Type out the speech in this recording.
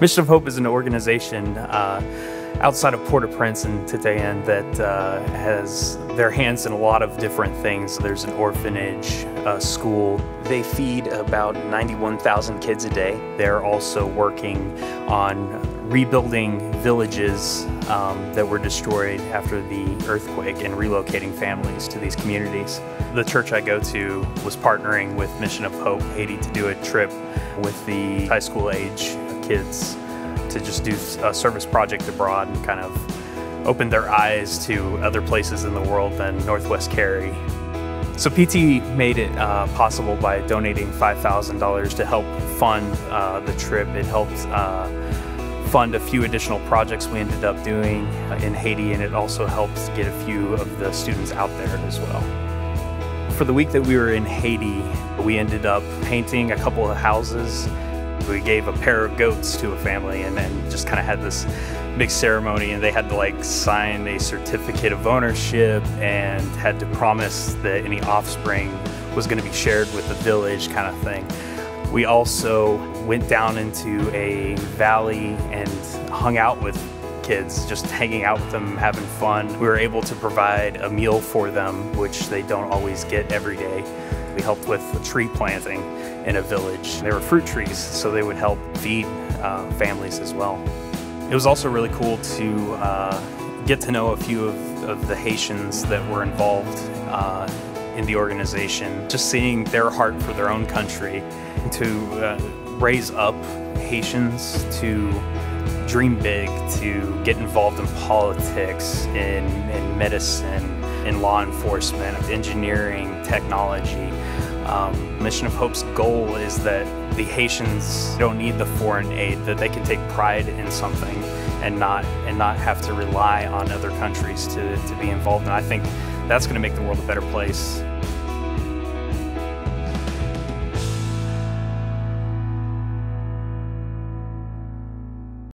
Mission of Hope is an organization uh, outside of Port-au-Prince and Titanyen that uh, has their hands in a lot of different things. There's an orphanage, a school. They feed about 91,000 kids a day. They're also working on rebuilding villages um, that were destroyed after the earthquake and relocating families to these communities. The church I go to was partnering with Mission of Hope Haiti to do a trip with the high school age kids to just do a service project abroad and kind of open their eyes to other places in the world than Northwest Cary. So PT made it uh, possible by donating $5,000 to help fund uh, the trip. It helped uh, fund a few additional projects we ended up doing in Haiti and it also helped get a few of the students out there as well. For the week that we were in Haiti, we ended up painting a couple of houses we gave a pair of goats to a family and then just kind of had this big ceremony and they had to like sign a certificate of ownership and had to promise that any offspring was going to be shared with the village kind of thing. We also went down into a valley and hung out with kids, just hanging out with them, having fun. We were able to provide a meal for them, which they don't always get every day. We helped with tree planting in a village. There were fruit trees, so they would help feed uh, families as well. It was also really cool to uh, get to know a few of, of, the Haitians that were involved uh, in the organization. Just seeing their heart for their own country, to uh, raise up Haitians to dream big, to get involved in politics, in, in medicine, in law enforcement, of engineering, technology. Um, Mission of Hope's goal is that the Haitians don't need the foreign aid, that they can take pride in something and not and not have to rely on other countries to, to be involved. And I think that's going to make the world a better place.